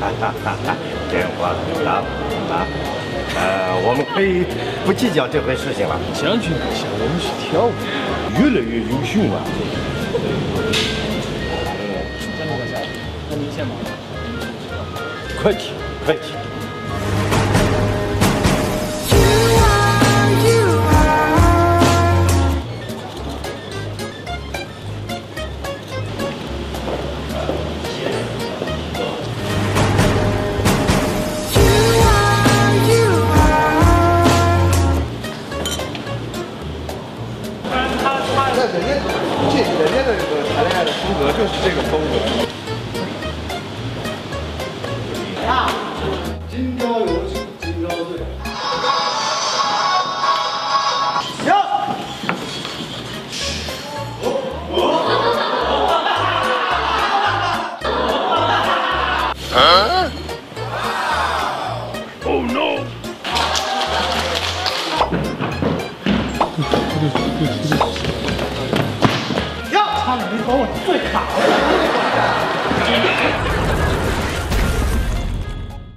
电话打啊，呃，我们可以不计较这回事情了。将军不行，我们是跳舞，越来越优秀嘛！将军阁下，那您先忙。快去，快去。那人家这人家的这个谈恋爱的风格就是这个风格。啊！今朝有酒今朝醉。差点没把我醉卡了。